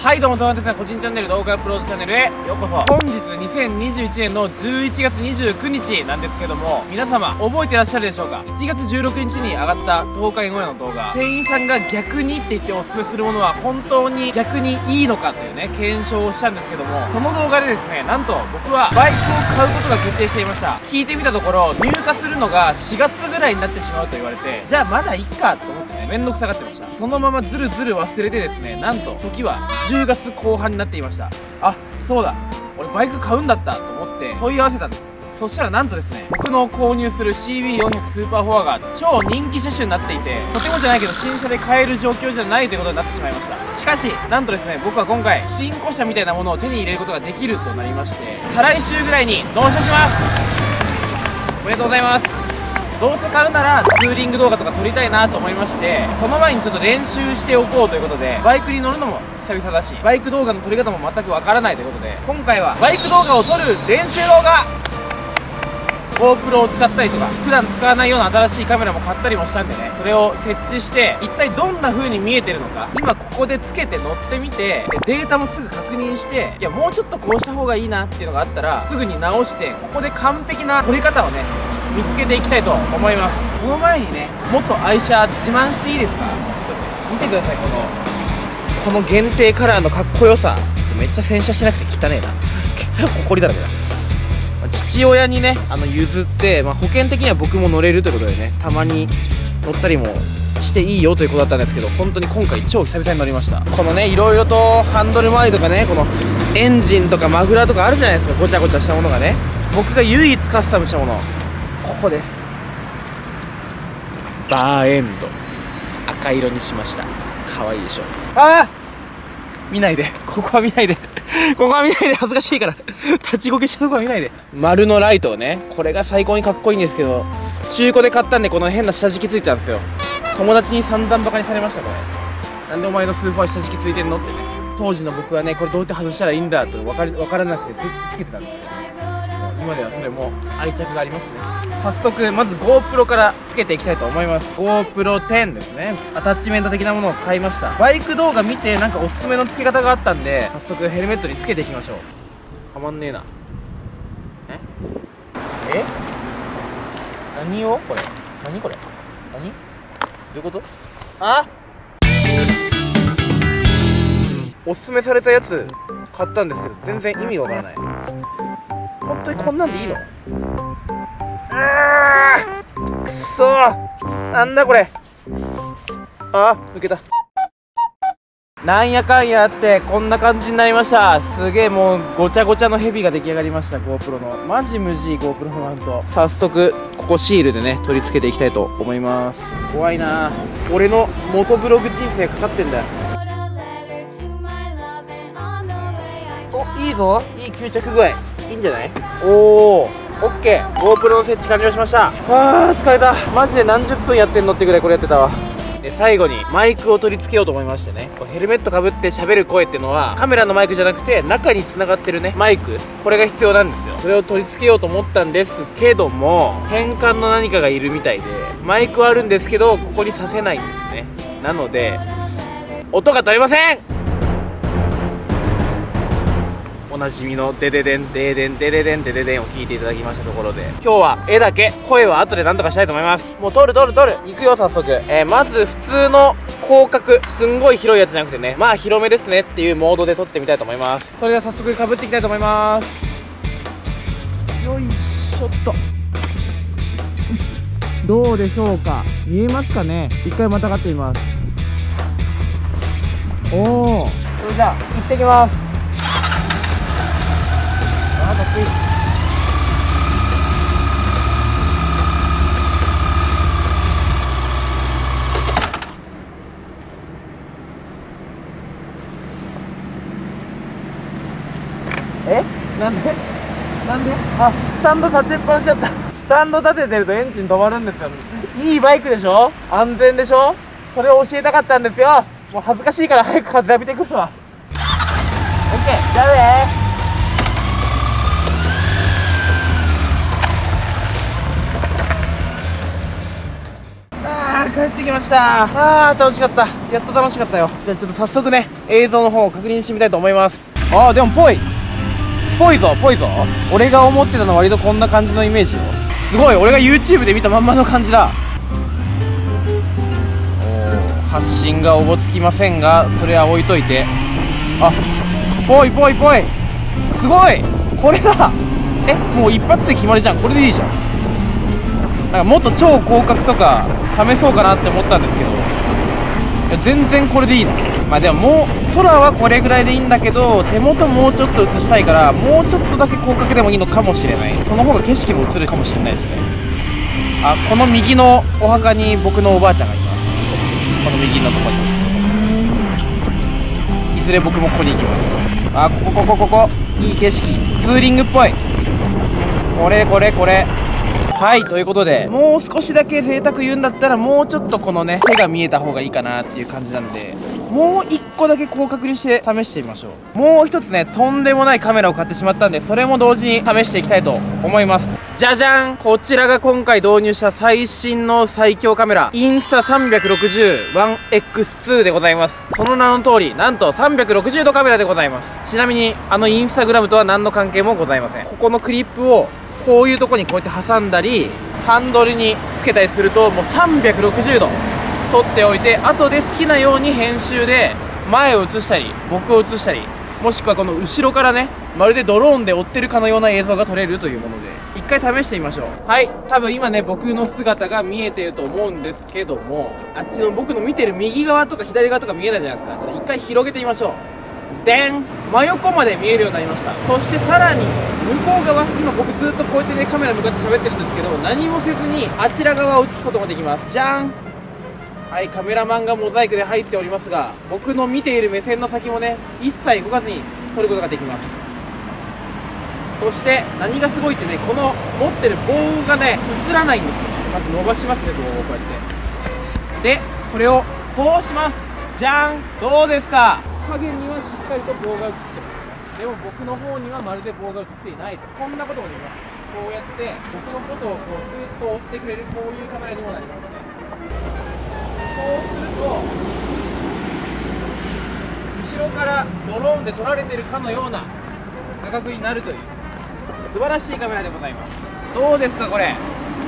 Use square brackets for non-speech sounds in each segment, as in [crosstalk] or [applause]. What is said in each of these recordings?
はいどうも、トマトさん個人チャンネル動画アップロードチャンネルへようこそ。本日2021年の11月29日なんですけども皆様覚えてらっしゃるでしょうか？1月16日に上がった東海オンエアの動画。店員さんが逆にって言っておすすめするものは本当に逆にいいのかというね検証をしたんですけどもその動画でですねなんと僕はバイクを買うことが決定していました。聞いてみたところ入荷するのが4月ぐらいになってしまうと言われてじゃあまだいっかと思ってねめんどくさがってました。そのままずるずる忘れてですねなんと時は10月後半になっていました。あそうだ。俺バイク買うんだったと思って問い合わせたんです。そしたらなんとですね僕の購入する CB400 スーパーフォアが超人気車種になっていてとてもじゃないけど新車で買える状況じゃないということになってしまいました。しかしなんとですね僕は今回新古車みたいなものを手に入れることができるとなりまして再来週ぐらいに納車します。おめでとうございます。どうせ買うならツーリング動画とか撮りたいなと思いましてその前にちょっと練習しておこうということでバイクに乗るのも久々だしバイク動画の撮り方も全くわからないということで今回はバイク動画を撮る練習動画 GoPro を使ったりとか普段使わないような新しいカメラも買ったりもしたんでねそれを設置して一体どんな風に見えてるのか今ここでつけて乗ってみてデータもすぐ確認していやもうちょっとこうした方がいいなっていうのがあったらすぐに直してここで完璧な撮り方をね見つけていきたいと思います。その前にね元愛車自慢していいですか？ちょっと見てくださいこのこの限定カラーのかっこよさ。ちょっとめっちゃ洗車しなくて汚ねえな。[laughs] 埃だらけだ。父親にねあの譲って、まあ、保険的には僕も乗れるということでねたまに乗ったりもしていいよということだったんですけど本当に今回超久々に乗りました。このねいろいろとハンドル周りとかねこのエンジンとかマフラーとかあるじゃないですか。ごちゃごちゃしたものがね。僕が唯一カスタムしたもの。ここです。バーエンド。赤色にしました。可愛いでしょ。ああ見ないで。ここは見ないで。ここは見ないで恥ずかしいから。立ちこけしたとこは見ないで。丸のライトをねこれが最高にかっこいいんですけど中古で買ったんでこの変な下敷きついてたんですよ。友達に散々バカにされましたこれ。なんでお前のスーパー下敷きついてんのってね。当時の僕はねこれどうやって外したらいいんだと分かり分からなくてつつけてたんですけど今ではそれも愛着がありますね早速まず GoPro からつけていきたいと思います。GoPro10 ですね。アタッチメント的なものを買いました。バイク動画見てなんかおすすめの付け方があったんで早速ヘルメットにつけていきましょう。はまんねえな。え？え？何を？これ。何これ？何？どういうこと？あ？おすすめされたやつ買ったんですけど全然意味がわからない。本当にこんなんでいいの？あーくそ。なんだこれ。あ抜けた。なんやかんやあってこんな感じになりました。すげえもうごちゃごちゃのヘビが出来上がりました GoPro の。マジ無事 GoPro のマウント早速ここシールでね取り付けていきたいと思います。怖いな。俺の元ブログ人生かかってんだ。よおいいぞ。いい吸着具合。いいんじゃない？おおオッケー GoPro の設置完了しました。あー疲れた。マジで何十分やってんのってぐらいこれやってたわ。で最後にマイクを取り付けようと思いましてね。ヘルメットかぶって喋る声っていうのはカメラのマイクじゃなくて中に繋がってるねマイク。これが必要なんですよ。それを取り付けようと思ったんですけども変換の何かがいるみたいでマイクはあるんですけどここにさせないんですね。なので音が取れませんなじみのデデデンデデンデデデンデデデンを聞いていただきましたところで。今日は絵だけ声は後で何とかしたいと思います。もう撮る撮る撮る。行くよ早速、えー、まず普通の広角すんごい広いやつじゃなくてね。まあ広めですねっていうモードで撮ってみたいと思います。それでは早速かぶっていきたいと思います。よいしょっと。どうでしょうか？見えますかね？一回またがってみます。おおそれじゃあ行ってきますあかっこいいえなんで？なんで？あスタンド立てっぱなしだった。スタンド立ててるとエンジン止まるんですよ。いいバイクでしょ？安全でしょ？それを教えたかったんですよ。もう恥ずかしいから早く風浴びてくるわ。オッケー。じゃあね。帰ってきました。あー楽しかった。やっと楽しかったよ。じゃあちょっと早速ね映像の方を確認してみたいと思います。ああでもぽいぽいぞぽいぞ。俺が思ってたの割とこんな感じのイメージよ。すごい俺が YouTube で見たまんまの感じだ。お発信がおぼつきませんがそれは置いといて。あぽいぽいぽいすごいこれだ。えもう一発で決まりじゃん。これでいいじゃん。なんかもっと超広角とか試そうかなって思ったんですけど。いや全然これでいいなまあでももう空はこれぐらいでいいんだけど手元もうちょっと映したいからもうちょっとだけ広角でもいいのかもしれない。その方が景色も映るかもしれないしね。あこの右のお墓に僕のおばあちゃんがいます。この右のとこに。いずれ僕もここに行きます。あここここここ。いい景色。ツーリングっぽい。これこれこれ。はいということで。もう少しだけ贅沢言うんだったらもうちょっとこのね手が見えた方がいいかなっていう感じなんで。もう1個だけ広角にして試してみましょう。もう一つねとんでもないカメラを買ってしまったんでそれも同時に試していきたいと思います。じゃじゃん！こちらが今回導入した最新の最強カメラ。インスタ 360-1X2 でございます。その名の通りなんと360度カメラでございます。ちなみにあのインスタグラムとは何の関係もございません。ここのクリップをこういうとこにこうやって挟んだりハンドルにつけたりするともう360度撮っておいて後で好きなように編集で前を映したり僕を映したりもしくはこの後ろからねまるでドローンで追ってるかのような映像が撮れるというもので。一回試してみましょう。はい。多分今ね僕の姿が見えてると思うんですけどもあっちの僕の見てる右側とか左側とか見えないじゃないですか。ちょっと一回広げてみましょう。でん真横まで見えるようになりました。そしてさらに向こう側今僕ずっとこうやってねカメラ向かって喋ってるんですけど何もせずにあちら側を映すこともできます。じゃん。はいカメラマンがモザイクで入っておりますが僕の見ている目線の先もね一切動かずに撮ることができます。そして何がすごいってねこの持ってる棒がね映らないんですよ。まず伸ばしますね棒をこうやって。でこれをこうします。じゃん。どうですか？影にはしっかりと棒が映ってますでも僕の方にはまるで棒が映っていないと。こんなこともできます。こうやって僕のことをこうずっと追ってくれるこういうカメラにもなりますね。こうすると後ろからドローンで撮られてるかのような画角になるという素晴らしいカメラでございます。どうですかこれ。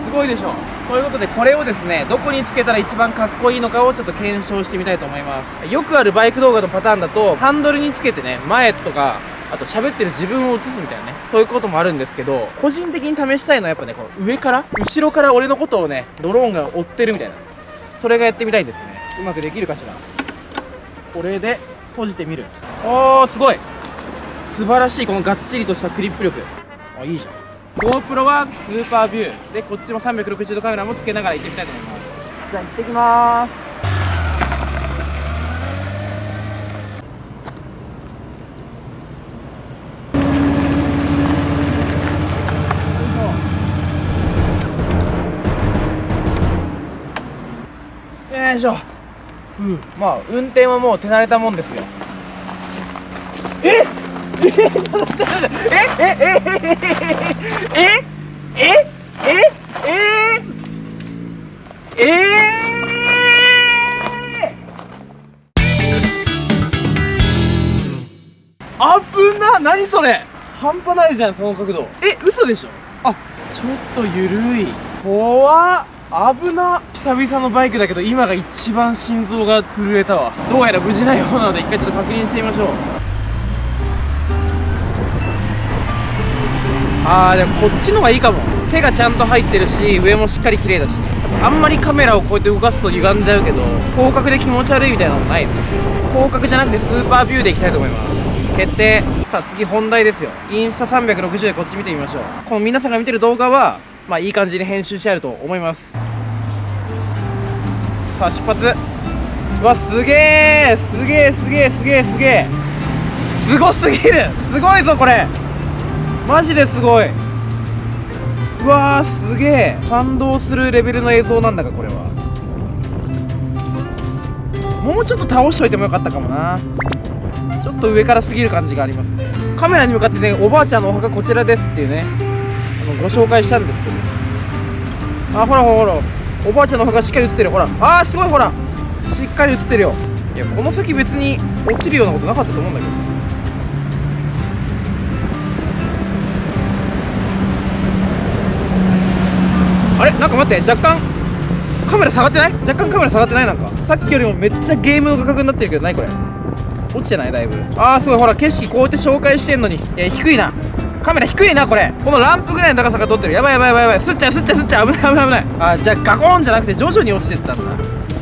すごいでしょう。ということでこれをですねどこにつけたら一番かっこいいのかをちょっと検証してみたいと思います。よくあるバイク動画のパターンだとハンドルにつけてね前とかあと喋ってる自分を映すみたいなねそういうこともあるんですけど個人的に試したいのはやっぱねこの上から後ろから俺のことをねドローンが追ってるみたいなそれがやってみたいんですね。うまくできるかしら。これで閉じてみる。おーすごい。素晴らしいこのがっちりとしたクリップ力。あいいじゃん。GoPro はスーパービュー。でこっちも360度カメラもつけながら行ってみたいと思います。じゃあ行ってきます。よいしょ。うん。まあ運転はもう手慣れたもんですよ。えええちょっと待って待ってええええええええええあぶな何それ半端ないじゃんその角度え嘘でしょあちょっとゆるい怖っ危な久々のバイクだけど今が一番心臓が震えたわどうやら無事なようなので一回ちょっと確認してみましょうあーでもこっちの方がいいかも。手がちゃんと入ってるし上もしっかり綺麗だし。あんまりカメラをこうやって動かすと歪んじゃうけど広角で気持ち悪いみたいなのないです。広角じゃなくてスーパービューでいきたいと思います。決定。さあ次本題ですよ。インスタ360でこっち見てみましょう。この皆さんが見てる動画はまあいい感じに編集してあると思います。さあ出発。うわすげえすげえすげえすげえすげえすごすぎる。すごいぞこれ。マジですごい。うわーすげえ。感動するレベルの映像なんだかこれは。もうちょっと倒しといてもよかったかもな。ちょっと上からすぎる感じがありますね。カメラに向かってねおばあちゃんのお墓こちらですっていうねあのご紹介したんですけど。あほらほらほら。おばあちゃんの方がしっかり映ってるほら。あーすごいほら。しっかり映ってるよ。いやこの先別に落ちるようなことなかったと思うんだけど。あれ？なんか待って若干カメラ下がってない？若干カメラ下がってない？なんか。さっきよりもめっちゃゲームの価格になってるけど何これ？落ちてない？だいぶ。ああすごい。ほら景色こうやって紹介してんのに。えー、低いな。カメラ低いなこれ。このランプぐらいの高さが撮ってる。やばいやばいやばいやばい。すっちゃうすっちゃうすっちゃう。危ない危ない危ない。あーじゃあガコーンじゃなくて徐々に落ちてったんだ。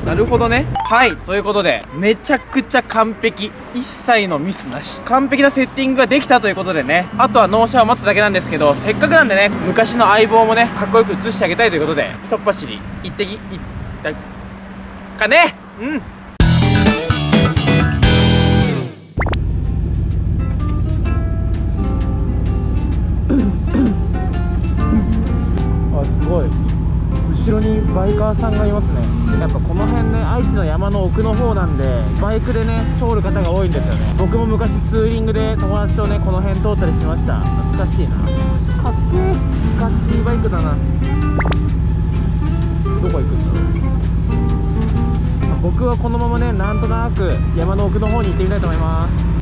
なるほどね。はい。ということでめちゃくちゃ完璧。一切のミスなし。完璧なセッティングができたということでね。あとは納車を待つだけなんですけどせっかくなんでね昔の相棒もねかっこよく映してあげたいということでひとっ走り一滴いったかね。うん。バイカーさんがいますね。やっぱこの辺ね愛知の山の奥の方なんでバイクでね通る方が多いんですよね。僕も昔ツーリングで友達とねこの辺通ったりしました。懐かしいな。かっけえ懐かしいバイクだな。どこ行くんだろう。まあ僕はこのままねなんとなく山の奥の方に行ってみたいと思います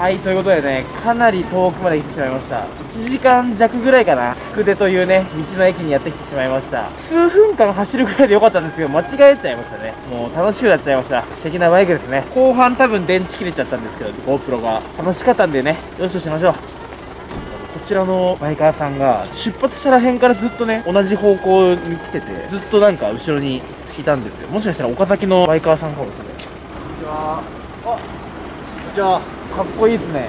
はい、ということでね、かなり遠くまで来てしまいました。1時間弱ぐらいかな、福出というね、道の駅にやってきてしまいました。数分間走るぐらいでよかったんですけど、間違えちゃいましたね。もう楽しくなっちゃいました。素敵なバイクですね。後半多分電池切れちゃったんですけど、GoPro が。楽しかったんでね、よしとしましょう。こちらのバイカーさんが出発したら辺からずっとね同じ方向に来ててずっとなんか後ろにいたんですよもしかしたら岡崎のバイカーさんかもしれないこんにちはあこんにちはかっこいいですね。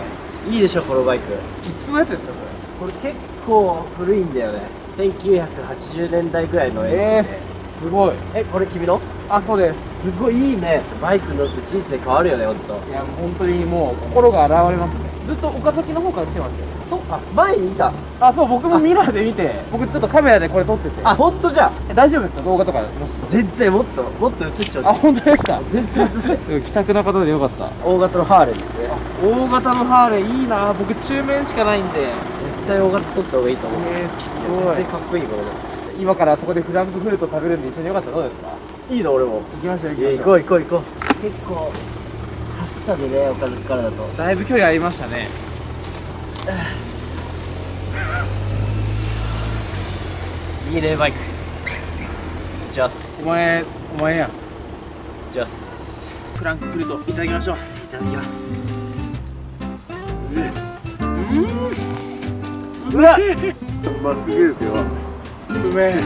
いいでしょこのバイク。いつのやつですかここれ。結構古いんだよね。1980年代ぐらいのえー、すごい。えこれ君の？あそうです。すごいいいね。バイク乗って人生変わるよねほんと。いやもう本当にもう心が洗われますねずっと岡崎の方から来てましたよ。そうあ前にいた。あそう僕もミラーで見て僕ちょっとカメラでこれ撮ってて。あ本当じゃ。大丈夫ですか？動画とかもし。全然もっともっと映してあほしい。本当ですか？全然映してすごい。[laughs] 気さくな方でよかった。大型のハーレーですね。大型のハーレーいいな。僕中面しかないんで。絶対大型撮った方がいいと思う。えー、す全然かっこいいこれ今からそこでフランクフルト食べるんで一緒によかったらどうですか？いいの俺も。行きましょう。いや行こう行こう行こう。結構走ったでね岡崎からだと。だいぶ距離ありましたね。[sighs] いいねバイク。ジャスお前お前やん。ジャスフランクフルトいただきましょう。いただきます。うわうますぎるけどうめえ。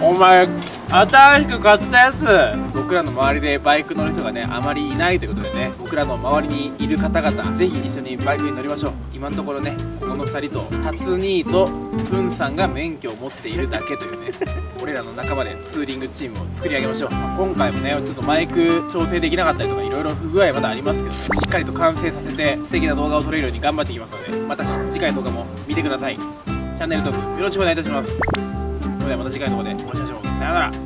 お前新しく買ったやつ僕らの周りでバイク乗る人がねあまりいないということでね僕らの周りにいる方々ぜひ一緒にバイクに乗りましょう。今のところねこの2人とタツニーとプンさんが免許を持っているだけというね [laughs] 俺らの仲間でツーリングチームを作り上げましょう。ま今回もねちょっとマイク調整できなかったりとかいろいろ不具合まだありますけどねしっかりと完成させて素敵な動画を撮れるように頑張っていきますのでまた次回の動画も見てください。チャンネル登録よろしくお願いいたします。それではまた次回の動画でお会いしましょう。さよなら。